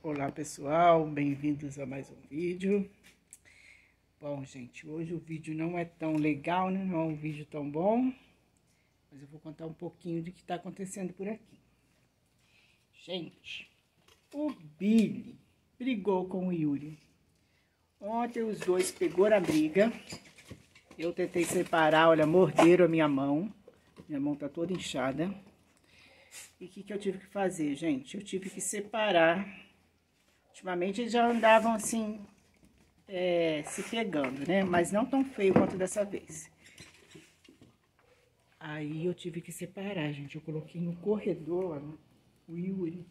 Olá pessoal, bem-vindos a mais um vídeo. Bom, gente, hoje o vídeo não é tão legal, né? Não é um vídeo tão bom, mas eu vou contar um pouquinho do que está acontecendo por aqui. Gente, o Billy brigou com o Yuri. Ontem os dois pegou a briga. Eu tentei separar, olha, morderam a minha mão. Minha mão tá toda inchada. E o que, que eu tive que fazer, gente? Eu tive que separar. Ultimamente eles já andavam assim, é, se pegando, né? Mas não tão feio quanto dessa vez. Aí eu tive que separar, gente. Eu coloquei no corredor o Yuri.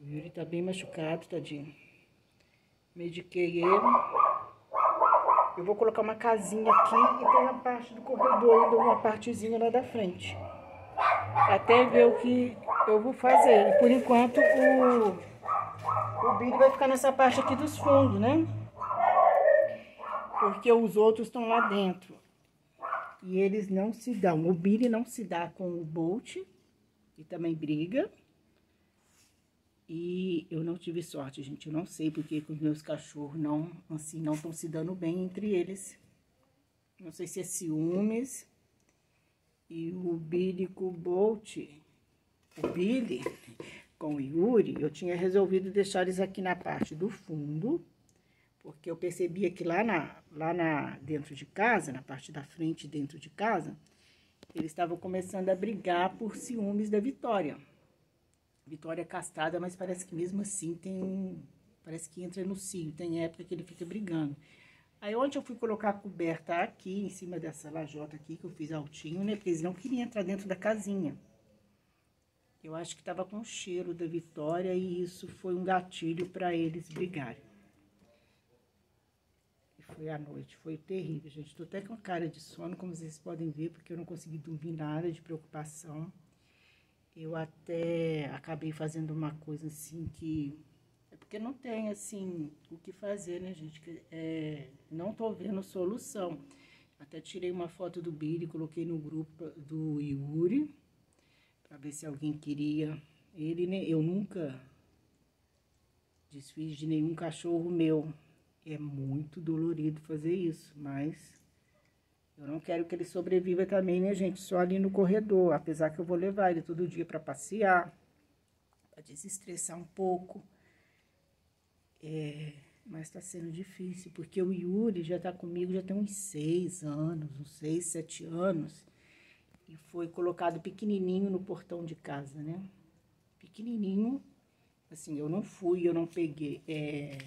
O Yuri tá bem machucado, tadinho. Mediquei ele. Eu vou colocar uma casinha aqui e tem a parte do corredor ainda, uma partezinha lá da frente até ver o que eu vou fazer. E por enquanto o, o Billy vai ficar nessa parte aqui dos fundos, né? Porque os outros estão lá dentro. E eles não se dão. O Billy não se dá com o Bolt, e também briga. E eu não tive sorte, gente. Eu não sei porque os meus cachorros não, assim, não estão se dando bem entre eles. Não sei se é ciúmes e o Billy com o Bolt, o Billy com o Yuri, eu tinha resolvido deixar eles aqui na parte do fundo, porque eu percebia que lá, na, lá na, dentro de casa, na parte da frente dentro de casa, eles estavam começando a brigar por ciúmes da Vitória. Vitória é castrada, mas parece que mesmo assim tem. Parece que entra no cio, tem época que ele fica brigando. Aí ontem eu fui colocar a coberta aqui, em cima dessa lajota aqui, que eu fiz altinho, né? Porque eles não queriam entrar dentro da casinha. Eu acho que tava com cheiro da Vitória e isso foi um gatilho para eles brigarem. E foi à noite, foi terrível, gente. Tô até com cara de sono, como vocês podem ver, porque eu não consegui dormir nada de preocupação. Eu até acabei fazendo uma coisa assim que porque não tem, assim, o que fazer, né, gente? É, não tô vendo solução. Até tirei uma foto do Billy, coloquei no grupo do Yuri, para ver se alguém queria ele, né? Eu nunca desfiz de nenhum cachorro meu. É muito dolorido fazer isso, mas eu não quero que ele sobreviva também, né, gente? Só ali no corredor, apesar que eu vou levar ele todo dia para passear, para desestressar um pouco. É, mas está sendo difícil, porque o Yuri já está comigo já tem uns seis anos, uns seis, sete anos. E foi colocado pequenininho no portão de casa, né? Pequenininho. Assim, eu não fui, eu não peguei. É,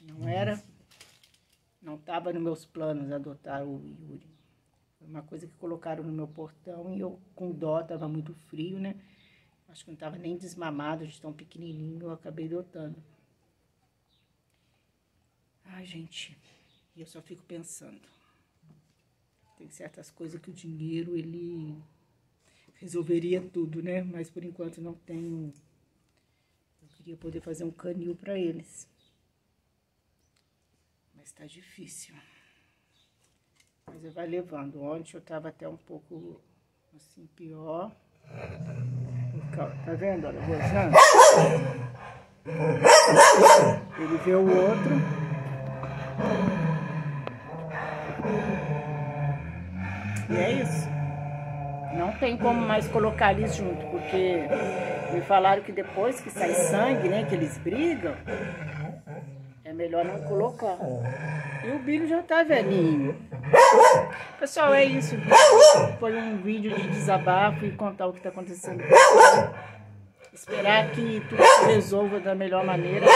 não era, não estava nos meus planos adotar o Yuri. Foi uma coisa que colocaram no meu portão e eu, com dó, estava muito frio, né? Acho que não estava nem desmamado de tão pequenininho, eu acabei adotando. Ai, gente, eu só fico pensando. Tem certas coisas que o dinheiro, ele resolveria tudo, né? Mas por enquanto não tenho. Eu queria poder fazer um canil para eles. Mas tá difícil. Mas eu vai levando. Ontem eu tava até um pouco assim pior. Tá vendo? Olha, gozando. Ele vê o outro. Não tem como mais colocar eles junto, porque me falaram que depois que sai sangue, né, que eles brigam, é melhor não colocar. E o Billy já tá velhinho. Pessoal, é isso. Foi um vídeo de desabafo e contar o que tá acontecendo. Esperar que tudo se resolva da melhor maneira.